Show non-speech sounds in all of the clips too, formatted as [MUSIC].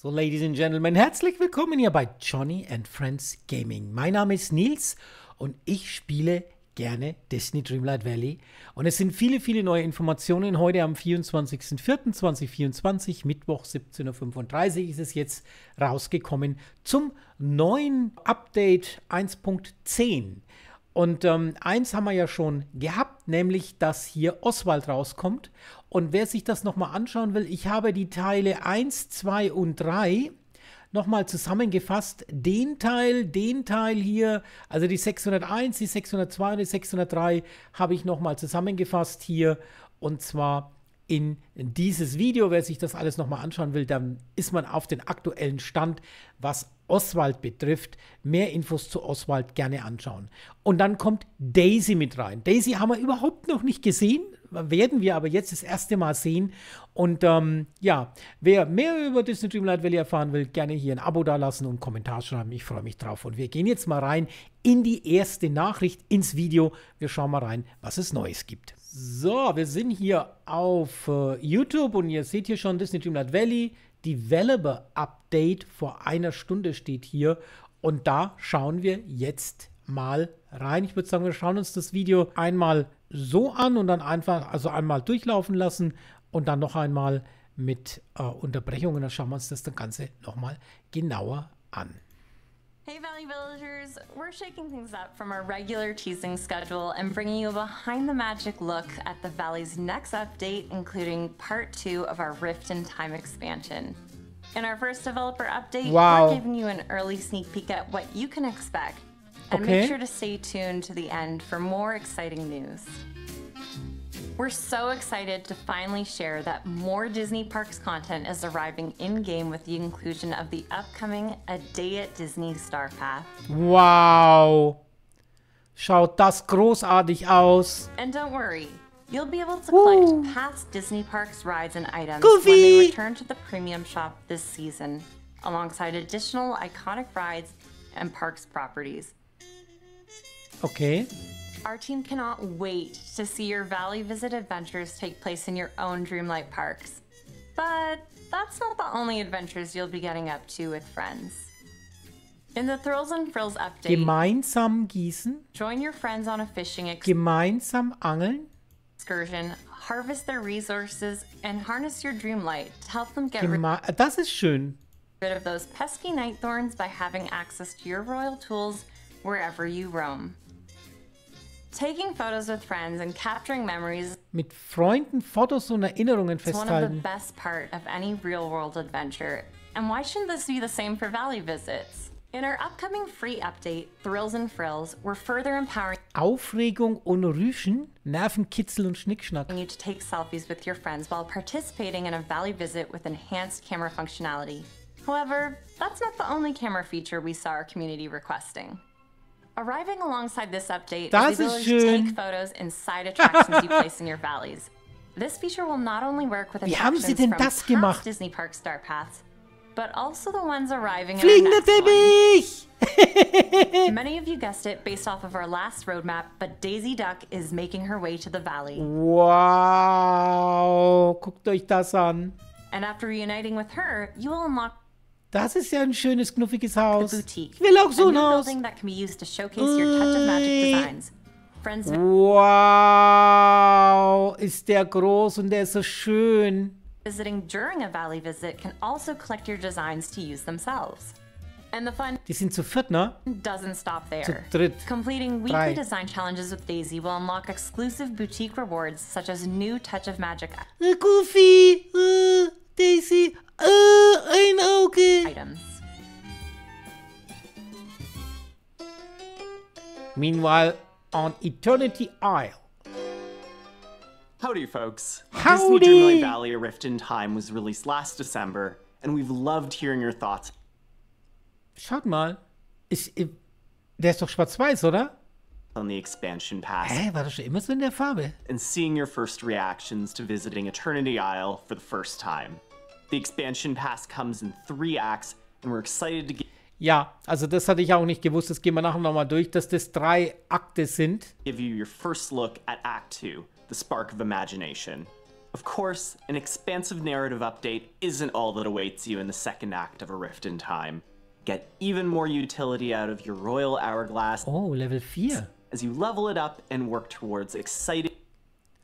So, Ladies and Gentlemen, herzlich willkommen hier bei Johnny and Friends Gaming. Mein Name ist Nils und ich spiele gerne Disney Dreamlight Valley. Und es sind viele, viele neue Informationen. Heute am 24.04.2024, Mittwoch 17.35 Uhr ist es jetzt rausgekommen zum neuen Update 1.10. Und ähm, eins haben wir ja schon gehabt, nämlich dass hier Oswald rauskommt. Und wer sich das nochmal anschauen will, ich habe die Teile 1, 2 und 3 nochmal zusammengefasst. Den Teil, den Teil hier, also die 601, die 602 und die 603 habe ich nochmal zusammengefasst hier. Und zwar in dieses Video. Wer sich das alles nochmal anschauen will, dann ist man auf den aktuellen Stand, was Oswald betrifft. Mehr Infos zu Oswald gerne anschauen. Und dann kommt Daisy mit rein. Daisy haben wir überhaupt noch nicht gesehen, werden wir aber jetzt das erste Mal sehen. Und ähm, ja, wer mehr über Disney Dreamlight Valley erfahren will, gerne hier ein Abo dalassen und einen Kommentar schreiben. Ich freue mich drauf. Und wir gehen jetzt mal rein in die erste Nachricht, ins Video. Wir schauen mal rein, was es Neues gibt. So, wir sind hier auf äh, YouTube und ihr seht hier schon Disney Dreamlight Valley. Developer Update vor einer Stunde steht hier und da schauen wir jetzt mal rein. Ich würde sagen, wir schauen uns das Video einmal so an und dann einfach, also einmal durchlaufen lassen und dann noch einmal mit äh, Unterbrechungen. Dann schauen wir uns das Ganze nochmal genauer an. Hey Valley Villagers, we're shaking things up from our regular teasing schedule and bringing you a behind the magic look at the Valley's next update, including part two of our Rift in Time expansion. In our first developer update, wow. we're giving you an early sneak peek at what you can expect. And okay. make sure to stay tuned to the end for more exciting news. We're so excited to finally share that more Disney Parks content is arriving in-game with the inclusion of the upcoming A Day at Disney Star Path. Wow! Schaut das großartig aus. And don't worry, you'll be able to collect Woo. past Disney Parks rides and items Goofy. when they return to the premium shop this season, alongside additional iconic rides and parks properties. Okay. Our team cannot wait to see your Valley Visit adventures take place in your own Dreamlight parks. But that's not the only adventures you'll be getting up to with friends. In the Thrills and Frills update, gemeinsam gießen, join your friends on a fishing gemeinsam angeln, excursion, harvest their resources, and harness your Dreamlight to help them get Geme das ist schön. rid of those pesky night thorns by having access to your royal tools wherever you roam. Taking photos with friends and capturing memories mit Freunden Fotos und Erinnerungen is one of the best part of any real-world adventure. And why shouldn't this be the same for Valley visits? In our upcoming free update, Thrills and Frills, we're further empowering Aufregung und Rüschen, Nervenkitzel und Schnickschnack. you to take selfies with your friends while participating in a Valley visit with enhanced camera functionality. However, that's not the only camera feature we saw our community requesting. Arriving alongside this update Das is the ability to take photos inside attractions you place in your valleys. This feature will not only work with attractions from past gemacht? Disney Park Star Paths, but also the ones arriving in our Fliegender next Teppich! [LAUGHS] Many of you guessed it based off of our last roadmap, but Daisy Duck is making her way to the valley. Wow, guckt euch das an. And after reuniting with her, you will unlock Das ist ja ein schönes, knuffiges Haus. Ich will auch so ein Haus. Wow, ist der groß und der ist so schön. visiting during a valley visit can also collect your designs to use themselves. And the fun Die sind zu viert, ne? doesn't stop there. Zu dritt. Completing Drei. weekly design challenges with Daisy will unlock exclusive boutique rewards such as new Touch of Magic Goofy, äh, Daisy, äh, ein Auge. items. Meanwhile, on Eternity Isle. Howdy, folks. Howdy. Disney Dreamlight Valley: A Rift in Time was released last December, and we've loved hearing your thoughts Schaut mal. Ist, äh, der ist doch schwarz-weiß, oder? on the expansion pass Hä, war das schon immer so in der Farbe? and seeing your first reactions to visiting Eternity Isle for the first time. The expansion pass comes in three acts, and we're excited to Ja, also das hatte ich auch nicht gewusst. Das gehen wir nachher nochmal durch, dass das drei Akte sind. give you your first look at Act 2, The Spark of Imagination. Of course, an expansive narrative update isn't all that awaits you in the second act of A Rift in Time. Get even more utility out of your Royal Hourglass Oh, Level 4. as you level it up and work towards exciting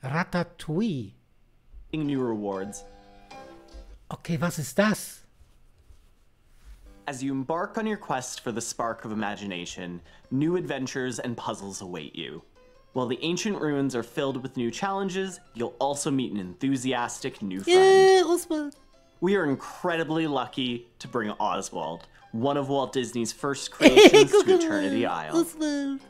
Ratatouille. new rewards. Okay, was ist das? As you embark on your quest for the spark of imagination, new adventures and puzzles await you. While the ancient ruins are filled with new challenges, you'll also meet an enthusiastic new friend. Oswald. We are incredibly lucky to bring Oswald, one of Walt Disney's first creations, to [LAUGHS] Eternity Isle. Oswald.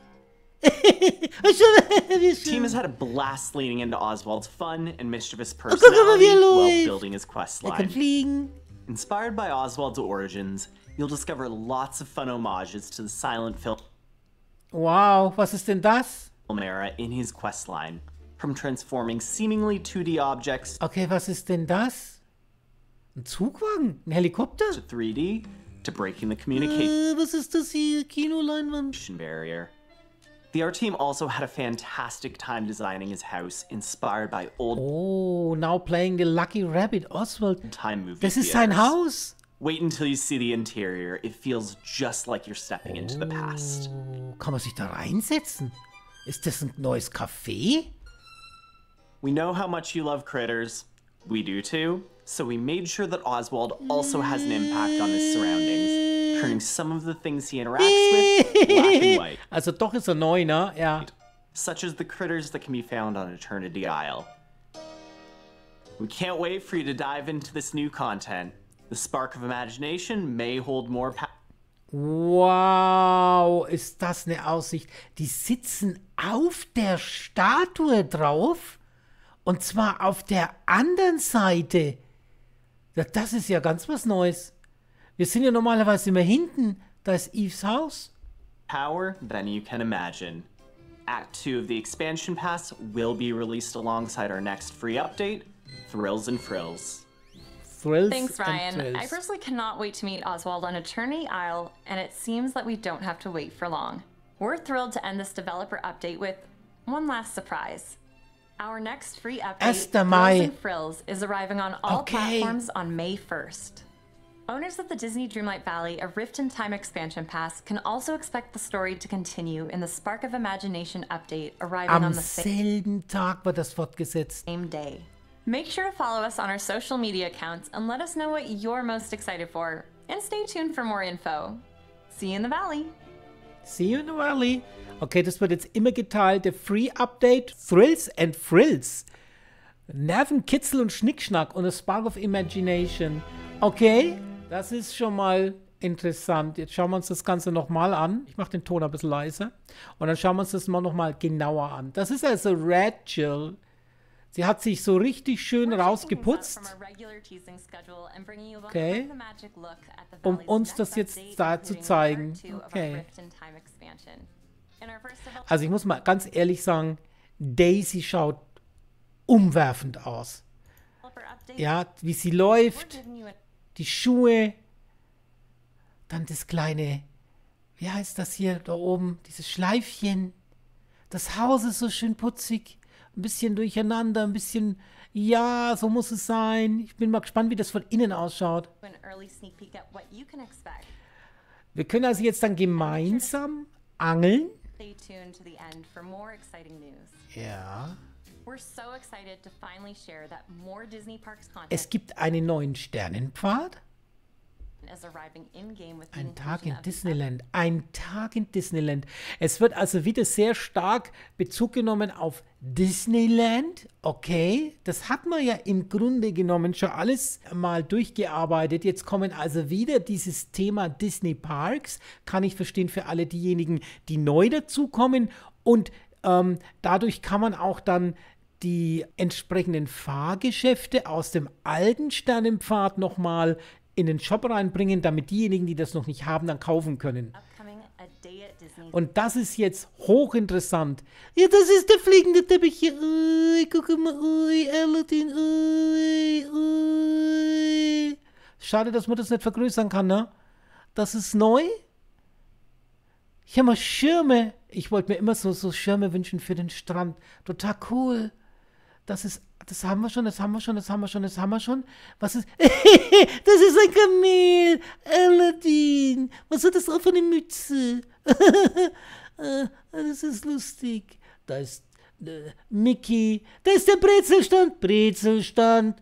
[LAUGHS] Team has had a blast leaning into Oswald's fun and mischievous personality er while building his quest line. Inspired by Oswald's origins, you'll discover lots of fun homages to the silent film Wow, was ist denn das? era in his quest line, from transforming seemingly 2D objects Okay, was ist denn das? Ein Zugwagen? Ein Helikopter? to 3D to breaking the communication Äh, was ist das hier? Kinoleinwand? barrier. The art team also had a fantastic time designing his house, inspired by old Oh, now playing the Lucky Rabbit. Oswald, time movie das ist sein. Haus. Wait until you see the interior. It feels just like you're stepping into the past. Oh, kann man sich da reinsetzen? Ist das ein neues Café? We know how much you love critters. We do too. So we made sure that Oswald also has an impact on his surroundings, turning some of the things he interacts with black and white, [LAUGHS] Also doch ist er neu, ne? Ja. such as the critters that can be found on Eternity Isle. We can't wait for you to dive into this new content. The spark of imagination may hold more power. Wow, ist das eine Aussicht. Die sitzen auf der Statue drauf. Und zwar auf der anderen Seite. Das ist ja ganz was Neues. Wir sind ja normalerweise immer hinten. Da ist Eves Haus. power than you can imagine. Act 2 of the expansion pass will be released alongside our next free update, Thrills and Frills. Thrills and Thanks, and Ryan. I personally cannot wait to meet Oswald on Eternity Isle, and it seems that we don't have to wait for long. We're thrilled to end this developer update with one last surprise. Our next free update, Thrills and Frills, is arriving on all Okay. platforms on May 1st. Owners of the Disney Dreamlight Valley, a Rift in Time expansion pass, can also expect the story to continue in the Spark of Imagination update arriving Am on the same selben Tag wird das fortgesetzt. same day. Make sure to follow us on our social media accounts and let us know what you're most excited for. And stay tuned for more info. See you in the valley. See you in the valley. Okay, das wird jetzt immer geteilt. Der Free Update Thrills and Frills. Nervenkitzel und Schnickschnack und a Spark of Imagination. Okay, das ist schon mal interessant. Jetzt schauen wir uns das Ganze nochmal an. Ich mache den Ton ein bisschen leiser. Und dann schauen wir uns das mal nochmal genauer an. Das ist also Rachel. Sie hat sich so richtig schön rausgeputzt. Okay. Um uns das jetzt da zu zeigen. Okay. Also ich muss mal ganz ehrlich sagen, Daisy schaut umwerfend aus. Ja, wie sie läuft, die Schuhe, dann das kleine, wie heißt das hier da oben, dieses Schleifchen. Das Haus ist so schön putzig, ein bisschen durcheinander, ein bisschen, ja, so muss es sein. Ich bin mal gespannt, wie das von innen ausschaut. Wir können also jetzt dann gemeinsam angeln. Ja. We're so excited to finally share that more Disney Parks content Es gibt einen neuen Sternenpfad. Ein Tag in Disneyland. Ein Tag in Disneyland. Es wird also wieder sehr stark Bezug genommen auf Disneyland. Okay, das hat man ja im Grunde genommen schon alles mal durchgearbeitet. Jetzt kommen also wieder dieses Thema Disney Parks. Kann ich verstehen für alle diejenigen, die neu dazukommen. Und ähm, dadurch kann man auch dann die entsprechenden Fahrgeschäfte aus dem alten Sternenpfad nochmal in den Shop reinbringen, damit diejenigen, die das noch nicht haben, dann kaufen können. Und das ist jetzt hochinteressant. Ja, das ist der fliegende Teppich hier. Ui, guck mal, ui, Aladdin, ui, ui. Schade, dass man das nicht vergrößern kann, ne? Das ist neu. Ich habe mal Schirme. Ich wollte mir immer so, so Schirme wünschen für den Strand. Total cool. Das ist, das haben wir schon, das haben wir schon, das haben wir schon, das haben wir schon. Was ist, [LAUGHS] das ist ein Kamel, Aladdin. Was hat das drauf für eine Mütze? [LAUGHS] Das ist lustig. Da ist äh, Mickey, da ist der Brezelstand, Brezelstand.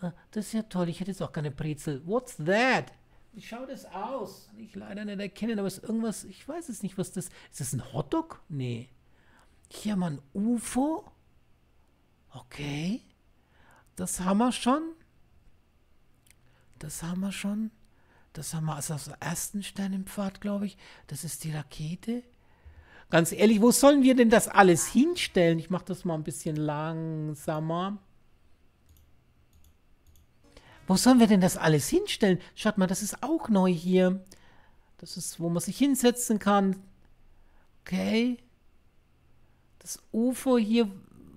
Äh, das ist ja toll, ich hätte jetzt auch keine Brezel. What's that? Wie schaut es aus? Ich leider nicht erkennen, aber es ist irgendwas, ich weiß es nicht, was das ist. Ist das ein Hotdog? Nee. Hier haben wir ein UFO. Okay. Das haben wir schon. Das haben wir schon. Das haben wir also aus dem ersten Stern im Pfad, glaube ich. Das ist die Rakete. Ganz ehrlich, wo sollen wir denn das alles hinstellen? Ich mache das mal ein bisschen langsamer. Wo sollen wir denn das alles hinstellen? Schaut mal, das ist auch neu hier. Das ist, wo man sich hinsetzen kann. Okay. Das UFO hier,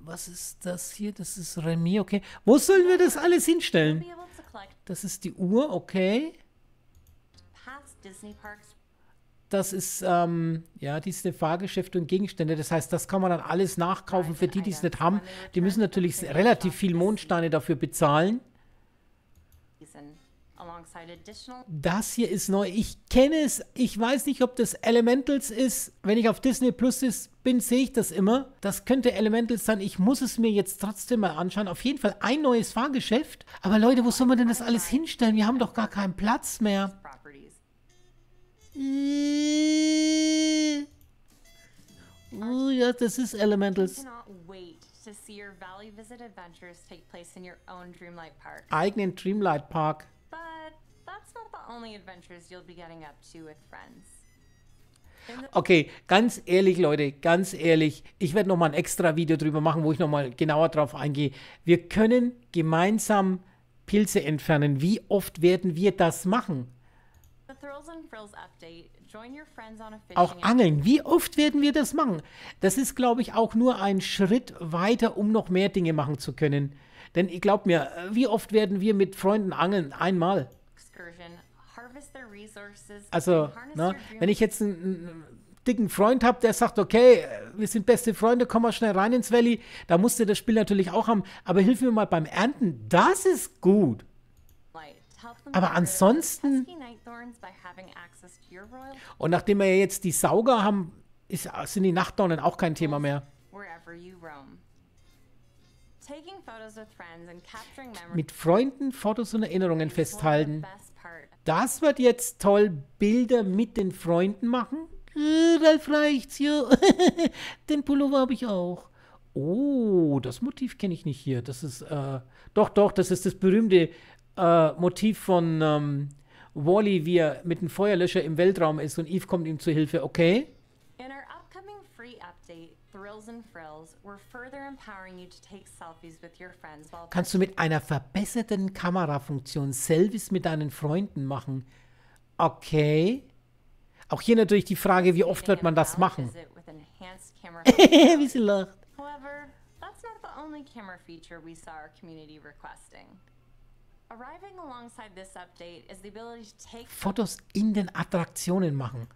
was ist das hier? Das ist Remy, okay. Wo sollen wir das alles hinstellen? Das ist die Uhr, okay. Das ist, ähm, ja, diese Fahrgeschäfte und Gegenstände. Das heißt, das kann man dann alles nachkaufen für die, die es nicht haben. Die müssen natürlich relativ viel Mondsteine dafür bezahlen. Das hier ist neu. Ich kenne es. Ich weiß nicht, ob das Elementals ist. Wenn ich auf Disney Plus bin, sehe ich das immer. Das könnte Elementals sein. Ich muss es mir jetzt trotzdem mal anschauen. Auf jeden Fall ein neues Fahrgeschäft. Aber Leute, wo soll man denn das alles hinstellen? Wir haben doch gar keinen Platz mehr. Oh ja, das ist Elementals. Eigenen Dreamlight Park. That's not the only adventures you'll be getting up to with friends. Okay, ganz ehrlich, Leute, ganz ehrlich, ich werde nochmal ein extra Video drüber machen, wo ich nochmal genauer drauf eingehe. Wir können gemeinsam Pilze entfernen. Wie oft werden wir das machen? Auch Angeln. Wie oft werden wir das machen? Das ist, glaube ich, auch nur ein Schritt weiter, um noch mehr Dinge machen zu können. Denn ich glaube mir, wie oft werden wir mit Freunden angeln? Einmal. Also, ne, wenn ich jetzt einen, dicken Freund habe, der sagt, okay, wir sind beste Freunde, komm mal schnell rein ins Valley, da musst du das Spiel natürlich auch haben, aber hilf mir mal beim Ernten, das ist gut. Aber ansonsten. Und nachdem wir jetzt die Sauger haben, ist, sind die Nachtdornen auch kein Thema mehr. Mit Freunden Fotos und Erinnerungen festhalten. Das wird jetzt toll. Bilder mit den Freunden machen. Äh, Ralf reicht's, ja. [LAUGHS] den Pullover habe ich auch. Oh, das Motiv kenne ich nicht hier. Das ist, äh, doch, doch, das ist das berühmte äh, Motiv von ähm, Wally, wie er mit dem Feuerlöscher im Weltraum ist und Eve kommt ihm zu Hilfe. Okay. In our upcoming free update, Thrills and Frills, we're further empowering you to take selfies with your friends while Kannst du mit einer verbesserten Kamerafunktion Selfies mit deinen Freunden machen? Okay. Auch hier natürlich die Frage, wie oft wird man das machen? [LAUGHS] wie sie lacht. However, that's not the only camera feature we saw our community requesting. Fotos in den Attraktionen machen.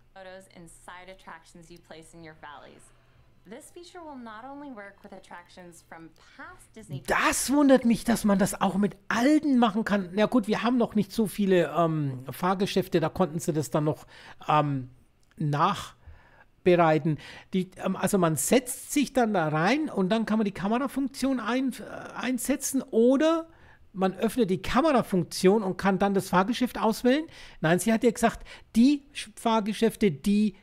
Das wundert mich, dass man das auch mit alten machen kann. Na gut, wir haben noch nicht so viele ähm, Fahrgeschäfte, da konnten sie das dann noch ähm, nachbereiten. Die, ähm, also man setzt sich dann da rein und dann kann man die Kamerafunktion ein, äh, einsetzen oder man öffnet die Kamerafunktion und kann dann das Fahrgeschäft auswählen. Nein, sie hat ja gesagt, die Fahrgeschäfte, die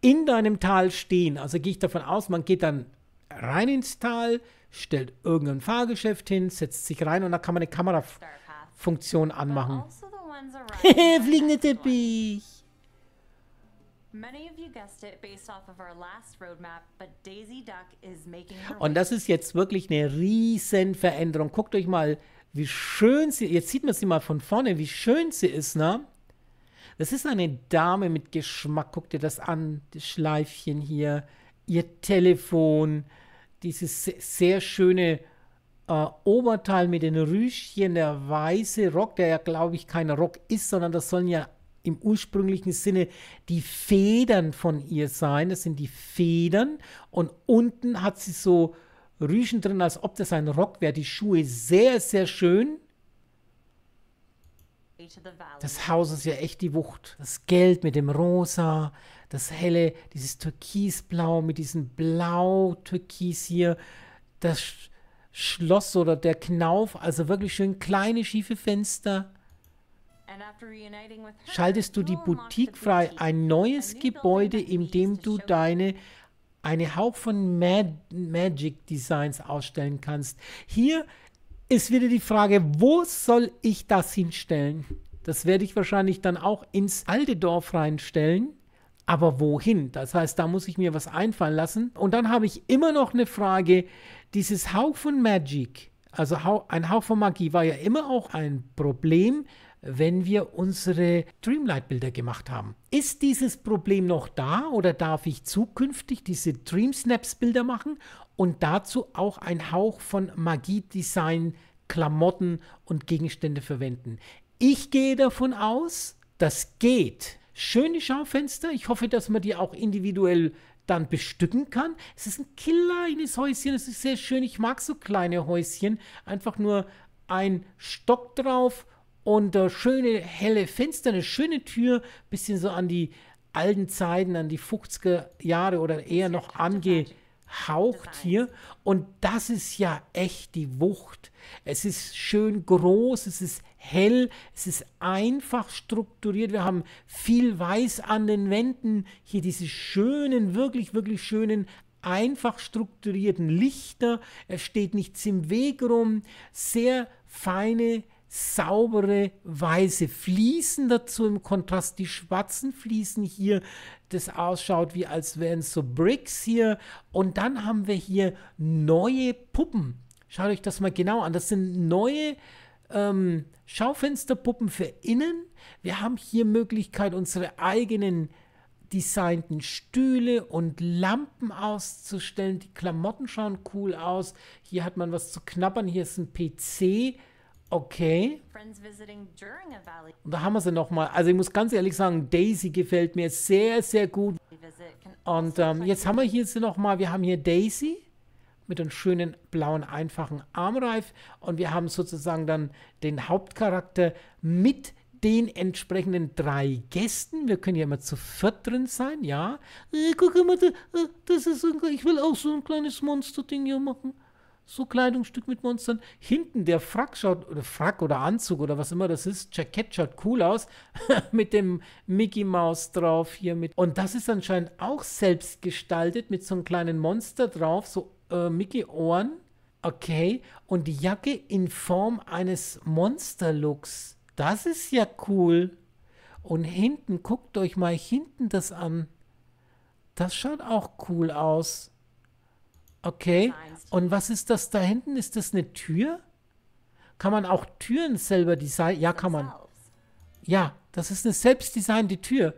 in deinem Tal stehen, also gehe ich davon aus, man geht dann rein ins Tal, stellt irgendein Fahrgeschäft hin, setzt sich rein und dann kann man eine Kamerafunktion anmachen. Also [LAUGHS] Fliegende Teppich! Und das ist jetzt wirklich eine riesen Veränderung. Guckt euch mal wie schön sie, jetzt sieht man sie mal von vorne, wie schön sie ist, ne? Das ist eine Dame mit Geschmack. Guck dir das an, das Schleifchen hier, ihr Telefon, dieses sehr schöne äh, Oberteil mit den Rüschchen, der weiße Rock, der ja, glaube ich, kein Rock ist, sondern das sollen ja im ursprünglichen Sinne die Federn von ihr sein. Das sind die Federn. Und unten hat sie so Rüschen drin, als ob das ein Rock wäre. Die Schuhe sehr, sehr schön. Das Haus ist ja echt die Wucht. Das Geld mit dem Rosa, das helle, dieses Türkisblau mit diesem Blau-Türkis hier, das Schloss oder der Knauf, also wirklich schön kleine, schiefe Fenster. Schaltest du die Boutique frei, ein neues Gebäude, in dem du deine eine Hauch von Mag Magic Designs ausstellen kannst. Hier ist wieder die Frage, wo soll ich das hinstellen? Das werde ich wahrscheinlich dann auch ins alte Dorf reinstellen. Aber wohin? Das heißt, da muss ich mir was einfallen lassen. Und dann habe ich immer noch eine Frage. Dieses Hauch von Magic, also ein Hauch von Magie, war ja immer auch ein Problem, wenn wir unsere Dreamlight-Bilder gemacht haben. Ist dieses Problem noch da oder darf ich zukünftig diese Dream Snaps-Bilder machen und dazu auch ein Hauch von Magie-Design, Klamotten und Gegenstände verwenden? Ich gehe davon aus, das geht. Schöne Schaufenster. Ich hoffe, dass man die auch individuell dann bestücken kann. Es ist ein kleines Häuschen, es ist sehr schön. Ich mag so kleine Häuschen. Einfach nur ein Stock drauf und äh, schöne helle Fenster, eine schöne Tür, bisschen so an die alten Zeiten, an die 50er Jahre oder eher noch angehaucht hier. Und das ist ja echt die Wucht. Es ist schön groß, es ist hell, es ist einfach strukturiert. Wir haben viel Weiß an den Wänden. Hier diese schönen, wirklich, wirklich schönen einfach strukturierten Lichter. Es steht nichts im Weg rum. Sehr feine saubere weiße Fliesen dazu im Kontrast. Die schwarzen Fliesen hier. Das ausschaut wie als wären so Bricks hier. Und dann haben wir hier neue Puppen. Schaut euch das mal genau an. Das sind neue ähm, Schaufensterpuppen für innen. Wir haben hier Möglichkeit unsere eigenen designten Stühle und Lampen auszustellen. Die Klamotten schauen cool aus. Hier hat man was zu knabbern. Hier ist ein PC Okay. Und da haben wir sie nochmal. Also ich muss ganz ehrlich sagen, Daisy gefällt mir sehr, sehr gut. Und ähm, jetzt haben wir hier sie nochmal, wir haben hier Daisy mit einem schönen blauen, einfachen Armreif. Und wir haben sozusagen dann den Hauptcharakter mit den entsprechenden drei Gästen. Wir können ja immer zu viert drin sein, ja. Äh, guck mal, äh, das ist so, ich will auch so ein kleines Monster-Ding hier machen so Kleidungsstück mit Monstern. Hinten der Frack schaut, oder Frack oder Anzug oder was immer das ist, Jackett schaut cool aus, [LAUGHS] mit dem Mickey Mouse drauf hier mit. Und das ist anscheinend auch selbst gestaltet mit so einem kleinen Monster drauf, so äh, Mickey-Ohren. Okay. Und die Jacke in Form eines Monster-Looks. Das ist ja cool. Und hinten, guckt euch mal hinten das an. Das schaut auch cool aus. Okay. Und was ist das da hinten? Ist das eine Tür? Kann man auch Türen selber designen? Ja, kann man. Ja, das ist eine selbstdesignte Tür.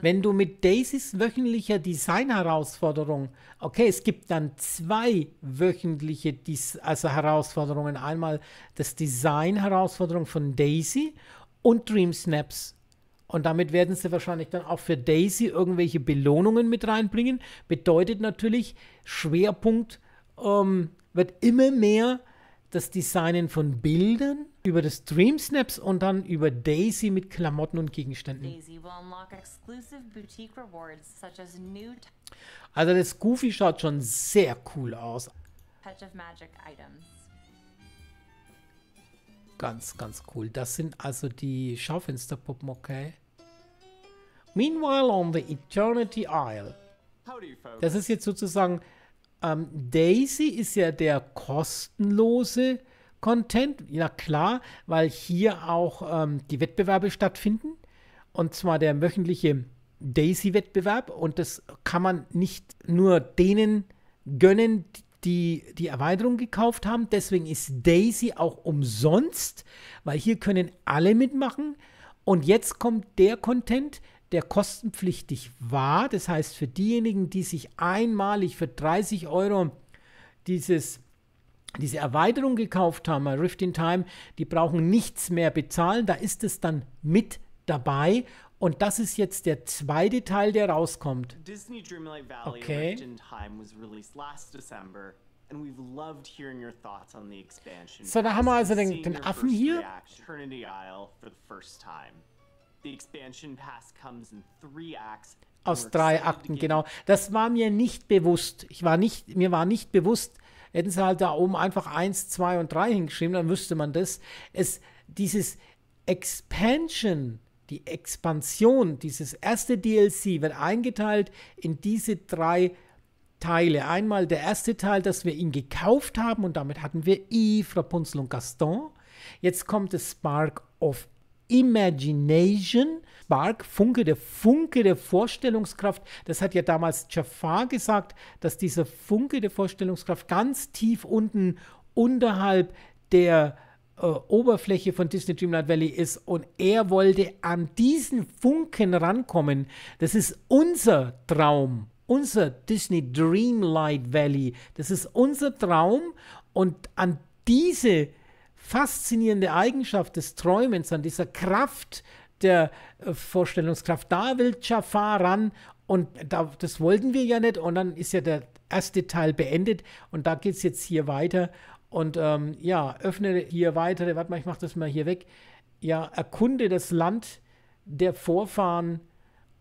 Wenn du mit Daisys wöchentlicher Design-Herausforderung, okay, es gibt dann zwei wöchentliche Dis also Herausforderungen. Einmal das Design-Herausforderung von Daisy und Dream Snaps. Und damit werden sie wahrscheinlich dann auch für Daisy irgendwelche Belohnungen mit reinbringen. Bedeutet natürlich, Schwerpunkt ähm, wird immer mehr das Designen von Bildern über das Dream Snaps und dann über Daisy mit Klamotten und Gegenständen. Also das Goofy schaut schon sehr cool aus. Touch of Magic Items. Ganz, ganz cool. Das sind also die Schaufensterpuppen, okay. Meanwhile on the Eternity Isle. Das ist jetzt sozusagen, ähm, Daisy ist ja der kostenlose Content. Ja klar, weil hier auch ähm, die Wettbewerbe stattfinden. Und zwar der wöchentliche Daisy-Wettbewerb. Und das kann man nicht nur denen gönnen, die die Erweiterung gekauft haben. Deswegen ist Daisy auch umsonst, weil hier können alle mitmachen. Und jetzt kommt der Content, der kostenpflichtig war. Das heißt, für diejenigen, die sich einmalig für 30 Euro dieses diese Erweiterung gekauft haben, Rift in Time, die brauchen nichts mehr bezahlen. Da ist es dann mit dabei Und das ist jetzt der zweite Teil, der rauskommt. Disney Dreamlight Valley Okay. In Time was released last December, and we've loved hearing your thoughts on the expansion. So, da haben wir also den- den Affen hier. reaction to Eternity Isle for the first time. The expansion pass comes in three acts. and Aus drei Akten, genau. Das war mir nicht bewusst. Ich war nicht, mir war nicht bewusst, hätten sie halt da oben einfach 1, 2 und 3 hingeschrieben, dann wüsste man das. Es, dieses Expansion, die Expansion, dieses erste DLC wird eingeteilt in diese drei Teile. Einmal der erste Teil, dass wir ihn gekauft haben und damit hatten wir Yves, Rapunzel und Gaston. Jetzt kommt das Spark of Imagination. Spark, Funke, der Funke der Vorstellungskraft. Das hat ja damals Jafar gesagt, dass dieser Funke der Vorstellungskraft ganz tief unten unterhalb der äh, Oberfläche von Disney Dreamlight Valley ist und er wollte an diesen Funken rankommen. Das ist unser Traum, unser Disney Dreamlight Valley. Das ist unser Traum und an diese faszinierende Eigenschaft des Träumens, an dieser Kraft der äh, Vorstellungskraft, da will Jafar ran und da, das wollten wir ja nicht und dann ist ja der erste Teil beendet und da geht es jetzt hier weiter und ähm, ja, öffne hier weitere, warte mal, ich mache das mal hier weg, ja, erkunde das Land der Vorfahren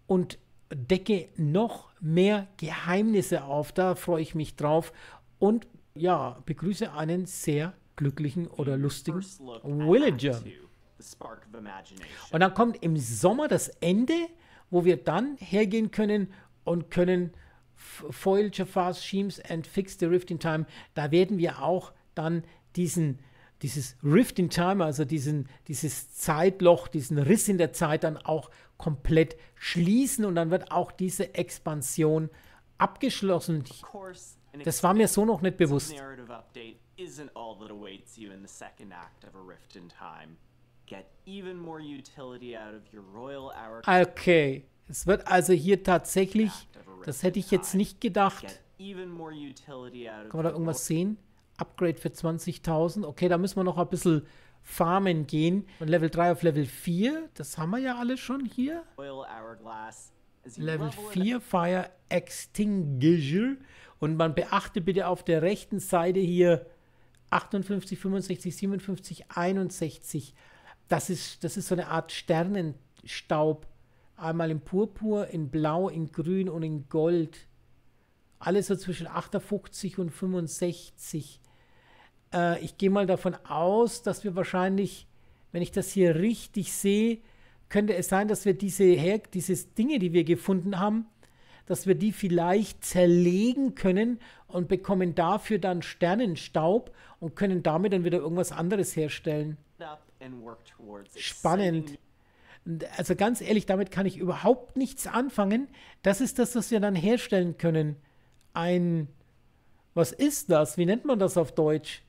und decke noch mehr Geheimnisse auf. Da freue ich mich drauf und ja, begrüße einen sehr glücklichen oder lustigen Villager. Und dann kommt im Sommer das Ende, wo wir dann hergehen können und können Foil Jafar's Schemes and Fix the Rift in Time. Da werden wir auch dann diesen, dieses Rift in Time, also diesen, dieses Zeitloch, diesen Riss in der Zeit dann auch komplett schließen und dann wird auch diese Expansion abgeschlossen. Das war mir so noch nicht bewusst. Okay, es wird also hier tatsächlich, das hätte ich jetzt nicht gedacht. Kann man da irgendwas sehen? Upgrade für 20.000. Okay, da müssen wir noch ein bisschen farmen gehen. Von Level 3 auf Level 4, das haben wir ja alle schon hier. Level level it 4 Fire Extinguisher. Und man beachte bitte auf der rechten Seite hier 58, 65, 57, 61. Das ist, das ist so eine Art Sternenstaub. Einmal in Purpur, in Blau, in Grün und in Gold. Alles so zwischen 58 und 65. Äh, ich gehe mal davon aus, dass wir wahrscheinlich, wenn ich das hier richtig sehe, könnte es sein, dass wir diese, Her diese Dinge, die wir gefunden haben, dass wir die vielleicht zerlegen können und bekommen dafür dann Sternenstaub und können damit dann wieder irgendwas anderes herstellen. Spannend. Also ganz ehrlich, damit kann ich überhaupt nichts anfangen. Das ist das, was wir dann herstellen können. Ein, was ist das? Wie nennt man das auf Deutsch?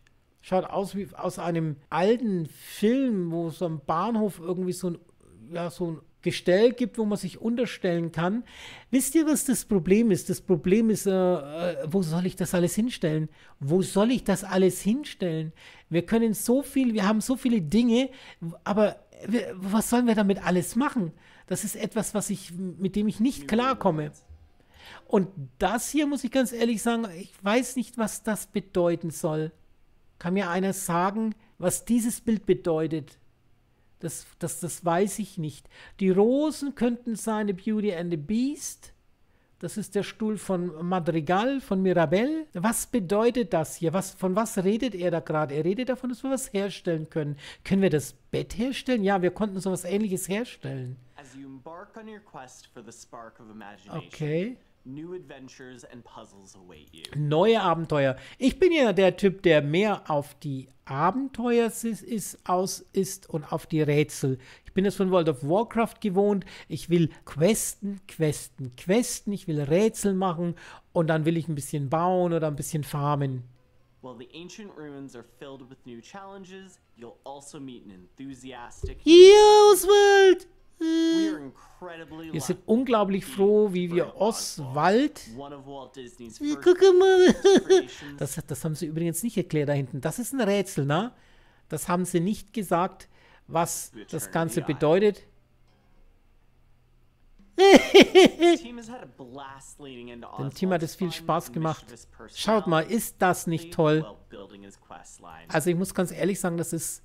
Schaut aus wie aus einem alten Film, wo es am Bahnhof irgendwie so ein, ja, so ein Gestell gibt, wo man sich unterstellen kann. Wisst ihr, was das Problem ist? Das Problem ist, äh, äh, wo soll ich das alles hinstellen? Wo soll ich das alles hinstellen? Wir können so viel, wir haben so viele Dinge, aber was sollen wir damit alles machen? Das ist etwas, was ich, mit dem ich nicht klarkomme. Und das hier muss ich ganz ehrlich sagen, ich weiß nicht, was das bedeuten soll. Kann mir einer sagen, was dieses Bild bedeutet? Das, das, das weiß ich nicht. Die Rosen könnten sein The Beauty and the Beast. Das ist der Stuhl von Madrigal, von Mirabelle. Was bedeutet das hier? Was, von was redet er da gerade? Er redet davon, dass wir was herstellen können. Können wir das Bett herstellen? Ja, wir konnten sowas ähnliches herstellen. Okay. New adventures and puzzles await you. Neue Abenteuer. Ich bin ja der Typ, der mehr auf die Abenteuer ist, aus ist und auf die Rätsel. Ich bin das von World of Warcraft gewohnt. Ich will questen, questen, questen. Ich will Rätsel machen und dann will ich ein bisschen bauen oder ein bisschen farmen. While the ancient ruins are filled with new challenges, you'll also meet an enthusiastic. Hier, Oswald! Incredibly Wir sind unglaublich froh, wie wir Oswald, Oswald. one of Walt Disney's Hier, first Guck mal. Das, das haben sie übrigens nicht erklärt da hinten. Das ist ein Rätsel, ne? Das haben sie nicht gesagt, was das Ganze bedeutet. [LAUGHS] Dem Team hat es viel Spaß gemacht. Schaut mal, ist das nicht toll? Also ich muss ganz ehrlich sagen, das ist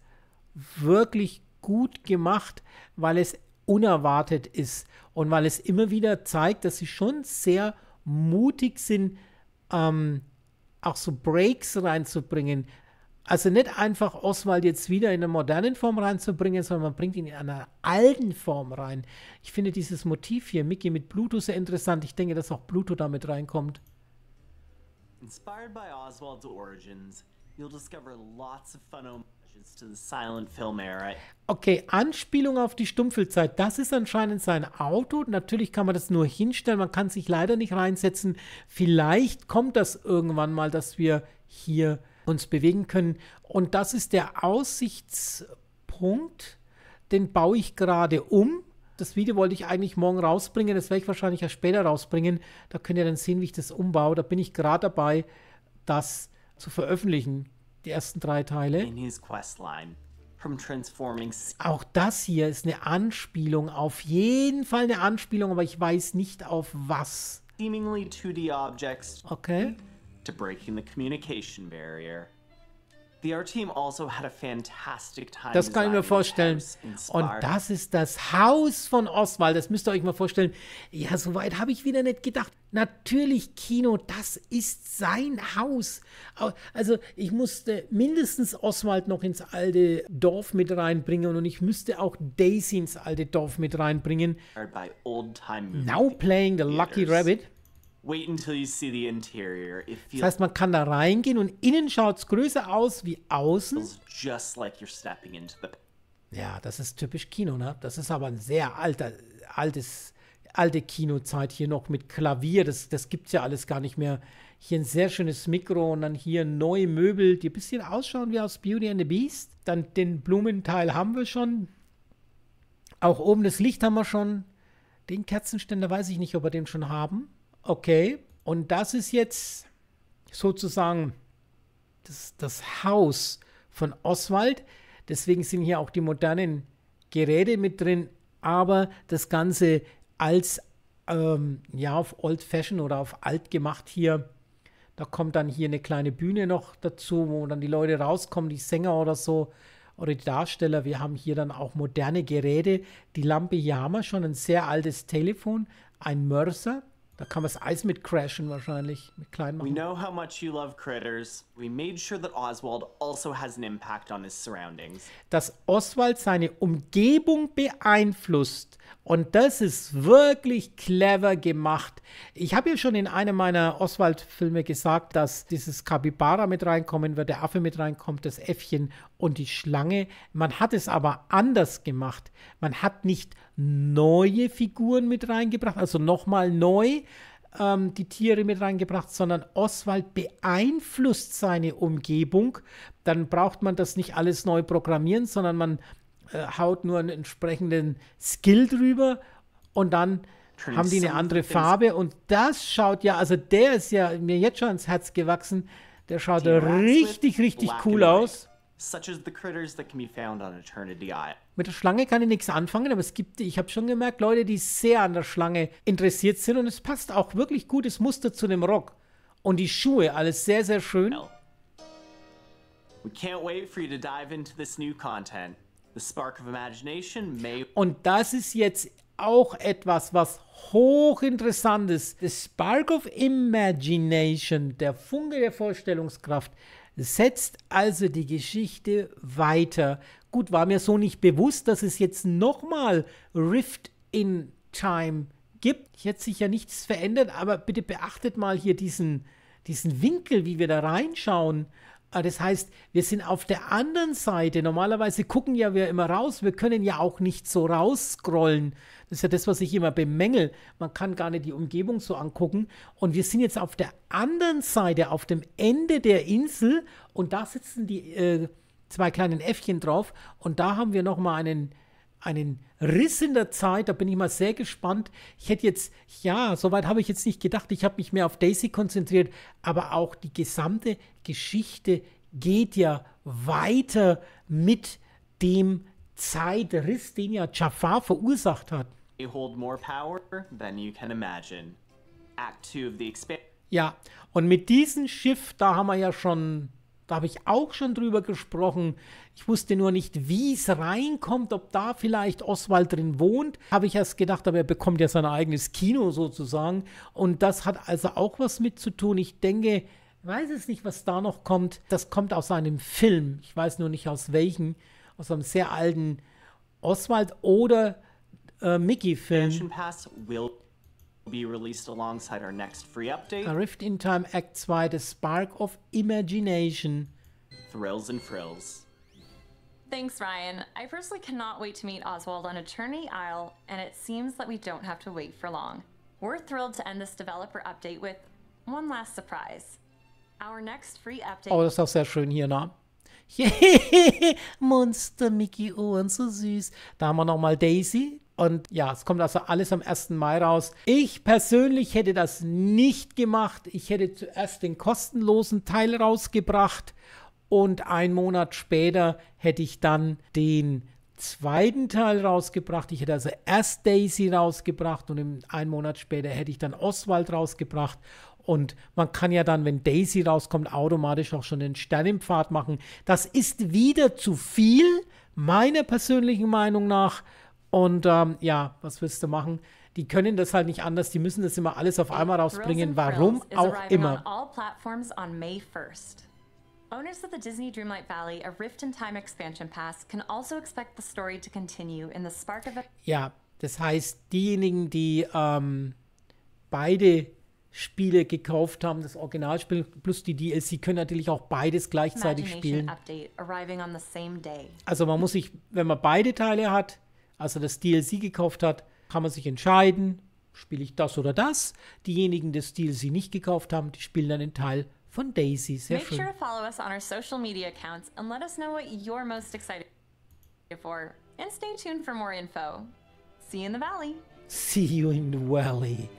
wirklich gut gemacht, weil es unerwartet ist und weil es immer wieder zeigt, dass sie schon sehr mutig sind, ähm, auch so Breaks reinzubringen. Also nicht einfach Oswald jetzt wieder in einer modernen Form reinzubringen, sondern man bringt ihn in einer alten Form rein. Ich finde dieses Motiv hier, Mickey mit Pluto, sehr interessant. Ich denke, dass auch Pluto damit reinkommt. Inspired by Oswald's origins, you'll discover lots of fun Okay, Anspielung auf die Stummfilmzeit. Das ist anscheinend sein Auto. Natürlich kann man das nur hinstellen. Man kann sich leider nicht reinsetzen. Vielleicht kommt das irgendwann mal, dass wir hier uns bewegen können. Und das ist der Aussichtspunkt. Den baue ich gerade um. Das Video wollte ich eigentlich morgen rausbringen. Das werde ich wahrscheinlich erst später rausbringen. Da könnt ihr dann sehen, wie ich das umbaue. Da bin ich gerade dabei, das zu veröffentlichen die ersten drei Teile. Auch das hier ist eine Anspielung, auf jeden Fall eine Anspielung, aber ich weiß nicht auf was. Seemingly 2D objects. Okay. To breaking the communication barrier. Also das kann ich mir vorstellen. Und das ist das Haus von Oswald. Das müsst ihr euch mal vorstellen. Ja, soweit habe ich wieder nicht gedacht. Natürlich, Kino, das ist sein Haus. Also, ich musste mindestens Oswald noch ins alte Dorf mit reinbringen und ich müsste auch Daisy ins alte Dorf mit reinbringen. Now playing the Lucky Rabbit. Wait until you see the interior. das heißt, man kann da reingehen und innen schaut es größer aus wie außen. Just like you're stepping into the ja, das ist typisch Kino, ne? Das ist aber ein sehr alter, altes, alte Kinozeit hier noch mit Klavier. Das, das gibt es ja alles gar nicht mehr. Hier ein sehr schönes Mikro und dann hier neue Möbel, die ein bisschen ausschauen wie aus Beauty and the Beast. Dann den Blumenteil haben wir schon. Auch oben das Licht haben wir schon. Den Kerzenständer weiß ich nicht, ob wir den schon haben. Okay, und das ist jetzt sozusagen das, das Haus von Oswald. Deswegen sind hier auch die modernen Geräte mit drin, aber das Ganze als ähm, ja auf Old Fashion oder auf alt gemacht hier. Da kommt dann hier eine kleine Bühne noch dazu, wo dann die Leute rauskommen, die Sänger oder so oder die Darsteller. Wir haben hier dann auch moderne Geräte. Die Lampe hier haben wir schon, ein sehr altes Telefon, ein Mörser. Da kann man das Eis mit crashen wahrscheinlich, mit klein machen. We know how much you love critters. We made sure that Oswald also has an impact on his surroundings. Dass Oswald seine Umgebung beeinflusst. Und das ist wirklich clever gemacht. Ich habe ja schon in einem meiner Oswald-Filme gesagt, dass dieses Kapibara mit reinkommen wird, der Affe mit reinkommt, das Äffchen und die Schlange. Man hat es aber anders gemacht. Man hat nicht neue Figuren mit reingebracht, also nochmal neu ähm, die Tiere mit reingebracht, sondern Oswald beeinflusst seine Umgebung. Dann braucht man das nicht alles neu programmieren, sondern man äh, haut nur einen entsprechenden Skill drüber und dann haben die eine andere Farbe und das schaut ja, also der ist ja mir jetzt schon ans Herz gewachsen. Der schaut richtig, richtig cool aus such as the critters that can be found on Eternity Isle. Mit der Schlange kann ich nichts anfangen, aber es gibt, ich habe schon gemerkt, Leute, die sehr an der Schlange interessiert sind und es passt auch wirklich gutes Muster zu dem Rock. Und die Schuhe, alles sehr, sehr schön. We can't wait for you to dive into this new content. The spark of imagination may... Und das ist jetzt auch etwas, was hochinteressant ist. The Spark of Imagination, der Funke der Vorstellungskraft, setzt also die Geschichte weiter. Gut, war mir so nicht bewusst, dass es jetzt nochmal Rift in Time gibt. Hier hat sich ja nichts verändert, aber bitte beachtet mal hier diesen, diesen Winkel, wie wir da reinschauen. Ah, das heißt, wir sind auf der anderen Seite. Normalerweise gucken ja wir immer raus. Wir können ja auch nicht so rausscrollen. Das ist ja das, was ich immer bemängel. Man kann gar nicht die Umgebung so angucken. Und wir sind jetzt auf der anderen Seite, auf dem Ende der Insel. Und da sitzen die äh, zwei kleinen Äffchen drauf. Und da haben wir nochmal einen einen Riss in der Zeit. Da bin ich mal sehr gespannt. Ich hätte jetzt, ja, soweit habe ich jetzt nicht gedacht. Ich habe mich mehr auf Daisy konzentriert, aber auch die gesamte Geschichte geht ja weiter mit dem Zeitriss, den ja Jafar verursacht hat. hold more power than you can imagine. Act 2 of the expansion. Ja, und mit diesem Schiff, da haben wir ja schon, da habe ich auch schon drüber gesprochen. Ich wusste nur nicht, wie es reinkommt, ob da vielleicht Oswald drin wohnt. Habe ich erst gedacht, aber er bekommt ja sein eigenes Kino sozusagen. Und das hat also auch was mit zu tun. Ich denke, weiß es nicht, was da noch kommt. Das kommt aus einem Film. Ich weiß nur nicht aus welchem. Aus einem sehr alten Oswald oder äh, Mickey-Film. Pass will be released alongside our next free update. A Rift in Time Act 2, The Spark of Imagination. Thrills and Frills. Thanks, Ryan. I personally cannot wait to meet Oswald on Attorney Isle, and it seems that we don't have to wait for long. We're thrilled to end this developer update with one last surprise. Our next free update. Oh, das ist auch sehr schön hier, ne? [LAUGHS] Monster Mickey Ohren, so süß. Da haben wir nochmal Daisy. Und ja, es kommt also alles am 1. Mai raus. Ich persönlich hätte das nicht gemacht. Ich hätte zuerst den kostenlosen Teil rausgebracht und einen Monat später hätte ich dann den zweiten Teil rausgebracht. Ich hätte also erst Daisy rausgebracht und einen Monat später hätte ich dann Oswald rausgebracht. Und man kann ja dann, wenn Daisy rauskommt, automatisch auch schon den Sternenpfad machen. Das ist wieder zu viel, meiner persönlichen Meinung nach. Und ähm, ja, was willst du machen? Die können das halt nicht anders. Die müssen das immer alles auf einmal rausbringen. Warum auch immer. Owners of the Disney Dreamlight Valley, a Rift in Time expansion pass, can also expect the story to continue in the spark of a Ja, das heißt, diejenigen, die ähm, beide Spiele gekauft haben, das Originalspiel plus die DLC, können natürlich auch beides gleichzeitig spielen. Also man muss sich, wenn man beide Teile hat, also das DLC gekauft hat, kann man sich entscheiden, spiele ich das oder das. Diejenigen, die das DLC nicht gekauft haben, die spielen dann den Teil von Daisy. Sehr Make schön. sure to follow us on our social media accounts and let us know what you're most excited for. And stay tuned for more info. See you in the valley. See you in the valley.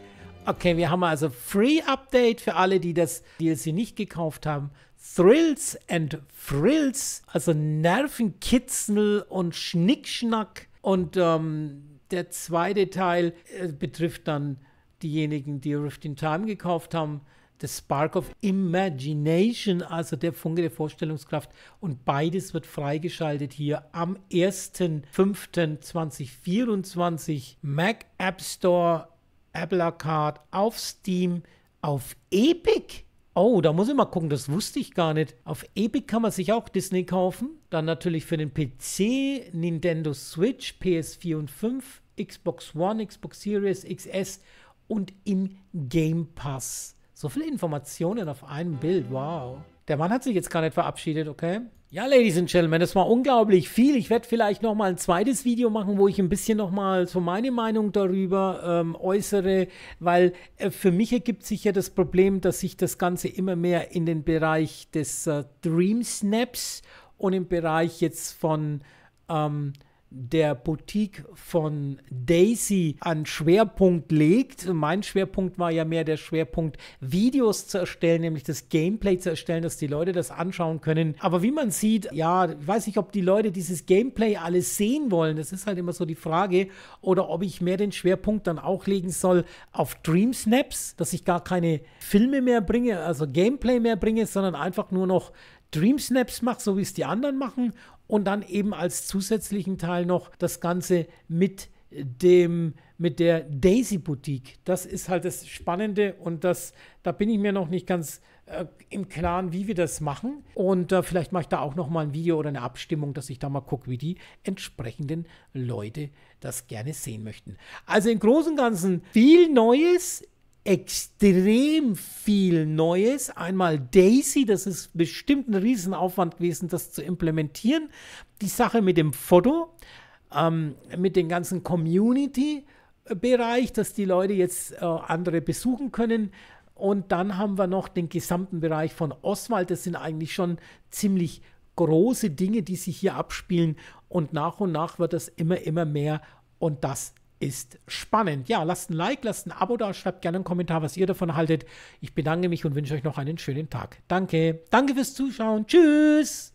Okay, wir haben also Free Update für alle, die das DLC nicht gekauft haben. Thrills and Frills, also Nervenkitzel und Schnickschnack. Und ähm, der zweite Teil äh, betrifft dann diejenigen, die Rift in Time gekauft haben. The Spark of Imagination, also der Funke der Vorstellungskraft. Und beides wird freigeschaltet hier am 1.5.2024. Mac App Store, Apple Arcade, auf Steam, auf Epic. Oh, da muss ich mal gucken, das wusste ich gar nicht. Auf Epic kann man sich auch Disney kaufen. Dann natürlich für den PC, Nintendo Switch, PS4 und 5, Xbox One, Xbox Series XS und im Game Pass. So viele Informationen auf einem Bild, wow. Der Mann hat sich jetzt gar nicht verabschiedet, okay? Ja, Ladies and Gentlemen, das war unglaublich viel. Ich werde vielleicht noch mal ein zweites Video machen, wo ich ein bisschen noch mal so meine Meinung darüber ähm, äußere, weil äh, für mich ergibt sich ja das Problem, dass sich das Ganze immer mehr in den Bereich des äh, Dream Snaps und im Bereich jetzt von ähm, der Boutique von Daisy an Schwerpunkt legt. Mein Schwerpunkt war ja mehr der Schwerpunkt, Videos zu erstellen, nämlich das Gameplay zu erstellen, dass die Leute das anschauen können. Aber wie man sieht, ja, ich weiß nicht, ob die Leute dieses Gameplay alles sehen wollen. Das ist halt immer so die Frage. Oder ob ich mehr den Schwerpunkt dann auch legen soll auf Dream Snaps, dass ich gar keine Filme mehr bringe, also Gameplay mehr bringe, sondern einfach nur noch Dream Snaps mache, so wie es die anderen machen und dann eben als zusätzlichen Teil noch das Ganze mit dem mit der Daisy Boutique. Das ist halt das Spannende und das da bin ich mir noch nicht ganz äh, im Klaren, wie wir das machen und äh, vielleicht mache ich da auch noch mal ein Video oder eine Abstimmung, dass ich da mal gucke, wie die entsprechenden Leute das gerne sehen möchten. Also im Großen und Ganzen viel Neues extrem viel Neues. Einmal Daisy, das ist bestimmt ein Riesenaufwand gewesen, das zu implementieren. Die Sache mit dem Foto, ähm, mit dem ganzen Community-Bereich, dass die Leute jetzt äh, andere besuchen können. Und dann haben wir noch den gesamten Bereich von Oswald. Das sind eigentlich schon ziemlich große Dinge, die sich hier abspielen. Und nach und nach wird das immer, immer mehr. Und das ist spannend. Ja, lasst ein Like, lasst ein Abo da, schreibt gerne einen Kommentar, was ihr davon haltet. Ich bedanke mich und wünsche euch noch einen schönen Tag. Danke. Danke fürs Zuschauen. Tschüss.